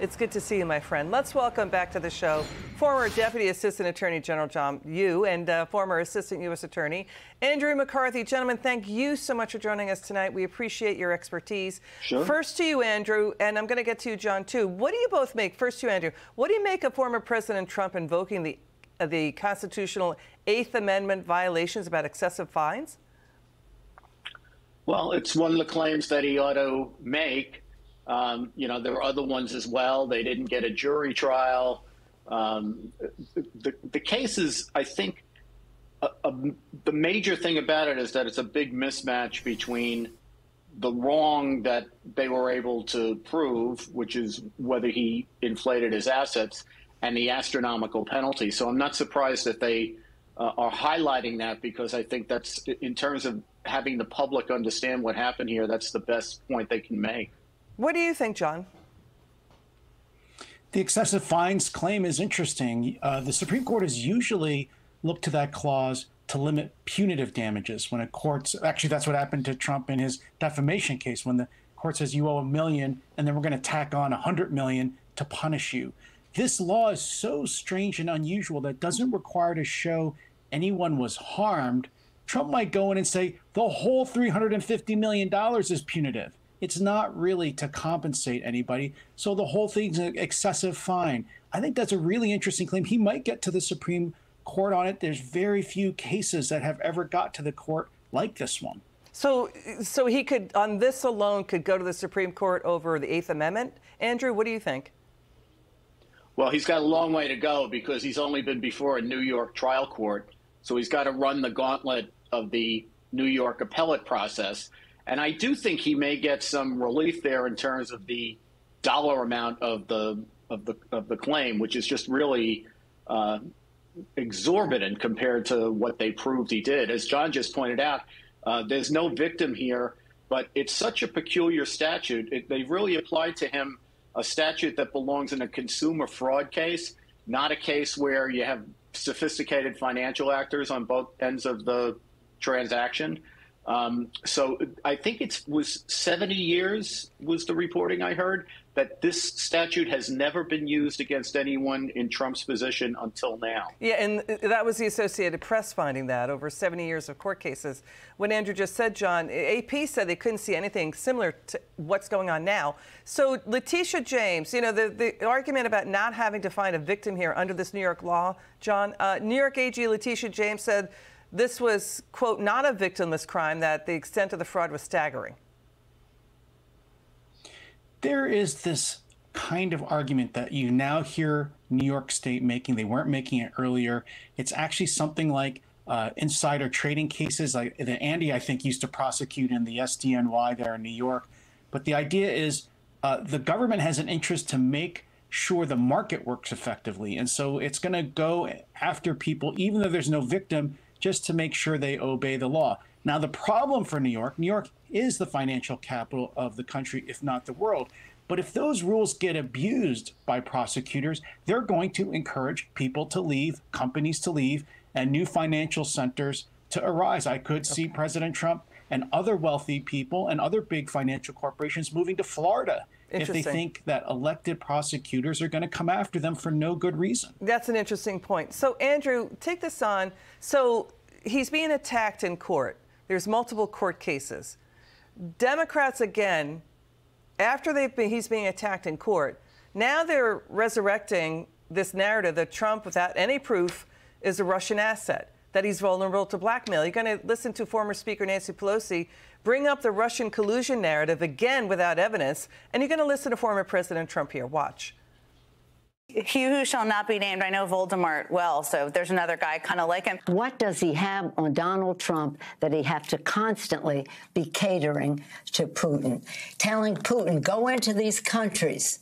It's good to see you, my friend. Let's welcome back to the show former Deputy Assistant Attorney General John Yoo and uh, former Assistant U.S. Attorney Andrew McCarthy. Gentlemen, thank you so much for joining us tonight. We appreciate your expertise. Sure. First to you, Andrew, and I'm going to get to you, John, too. What do you both make? First to you, Andrew. What do you make of former President Trump invoking the uh, the constitutional Eighth Amendment violations about excessive fines? Well, it's one of the claims that he ought to make. Um, you know, there were other ones as well. They didn't get a jury trial. Um, the, the case is, I think, a, a, the major thing about it is that it's a big mismatch between the wrong that they were able to prove, which is whether he inflated his assets, and the astronomical penalty. So I'm not surprised that they uh, are highlighting that because I think that's, in terms of having the public understand what happened here, that's the best point they can make. What do you think, John? The excessive fines claim is interesting. Uh, the Supreme Court has usually looked to that clause to limit punitive damages when a court's actually that's what happened to Trump in his defamation case when the court says you owe a million and then we're going to tack on a hundred million to punish you. This law is so strange and unusual that doesn't require to show anyone was harmed. Trump might go in and say the whole $350 million is punitive. It's not really to compensate anybody. So the whole thing's an excessive fine. I think that's a really interesting claim. He might get to the Supreme Court on it. There's very few cases that have ever got to the court like this one. So, so he could, on this alone, could go to the Supreme Court over the Eighth Amendment. Andrew, what do you think? Well, he's got a long way to go because he's only been before a New York trial court. So he's got to run the gauntlet of the New York appellate process. And I do think he may get some relief there in terms of the dollar amount of the of the of the claim, which is just really uh, exorbitant compared to what they proved he did. As John just pointed out, uh, there's no victim here, but it's such a peculiar statute. It, they really applied to him a statute that belongs in a consumer fraud case, not a case where you have sophisticated financial actors on both ends of the transaction. Um, so I think it was 70 years was the reporting I heard that this statute has never been used against anyone in Trump's position until now. Yeah, and that was the Associated Press finding that over 70 years of court cases. When Andrew just said, John, AP said they couldn't see anything similar to what's going on now. So Letitia James, you know, the, the argument about not having to find a victim here under this New York law, John, uh, New York AG Letitia James said this was, quote, not a victimless crime, that the extent of the fraud was staggering. There is this kind of argument that you now hear New York State making. They weren't making it earlier. It's actually something like uh, insider trading cases like that Andy, I think, used to prosecute in the SDNY there in New York. But the idea is uh, the government has an interest to make sure the market works effectively. And so it's going to go after people, even though there's no victim, just to make sure they obey the law. Now, the problem for New York, New York is the financial capital of the country, if not the world. But if those rules get abused by prosecutors, they're going to encourage people to leave, companies to leave, and new financial centers to arise. I could see okay. President Trump and other wealthy people and other big financial corporations moving to Florida if they think that elected prosecutors are going to come after them for no good reason. That's an interesting point. So, Andrew, take this on. So, he's being attacked in court. There's multiple court cases. Democrats, again, after they've been, he's being attacked in court, now they're resurrecting this narrative that Trump, without any proof, is a Russian asset, that he's vulnerable to blackmail. You're going to listen to former Speaker Nancy Pelosi bring up the Russian collusion narrative again without evidence, and you're going to listen to former President Trump here. Watch. He who shall not be named, I know Voldemort well, so there's another guy kind of like him. What does he have on Donald Trump that he have to constantly be catering to Putin, telling Putin, go into these countries,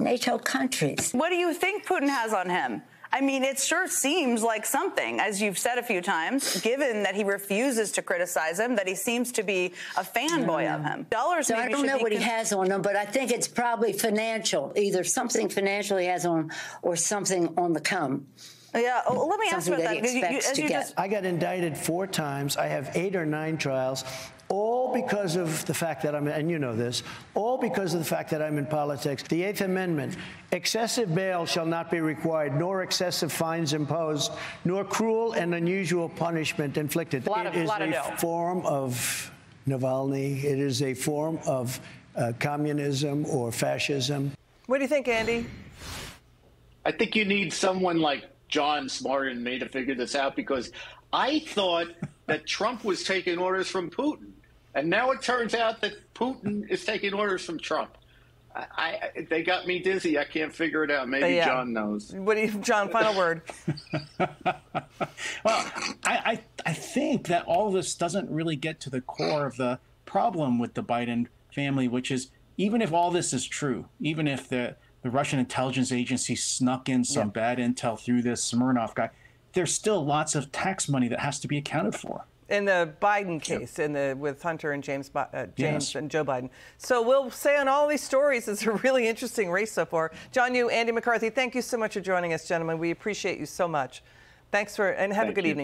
NATO countries? What do you think Putin has on him? I mean, it sure seems like something, as you've said a few times, given that he refuses to criticize him, that he seems to be a fanboy mm. of him. Dollars. So I don't know what he has on him, but I think it's probably financial, either something financial he has on, or something on the come. Yeah, well, let me ask you about that. that. You, you, as you just... I got indicted four times. I have eight or nine trials. All because of the fact that I'm, and you know this, all because of the fact that I'm in politics. The Eighth Amendment excessive bail shall not be required, nor excessive fines imposed, nor cruel and unusual punishment inflicted. A lot of- it is lot of a no. form of Navalny, it is a form of uh, communism or fascism. What do you think, Andy? I think you need someone like John smarter than me to figure this out because I thought that Trump was taking orders from Putin, and now it turns out that Putin is taking orders from Trump. I, I they got me dizzy. I can't figure it out. Maybe yeah. John knows. What do you, John? Final word. Well, I, I I think that all this doesn't really get to the core of the problem with the Biden family, which is even if all this is true, even if the the Russian intelligence agency snuck in some bad intel through this Smirnov guy, there's still lots of tax money that has to be accounted for. In the Biden case, in the with Hunter and James, uh, James Yes. and Joe Biden. So we'll say on all these stories, it's a really interesting race so far. John, you, Andy McCarthy, thank you so much for joining us, gentlemen. We appreciate you so much. Thanks for and have a good you. evening.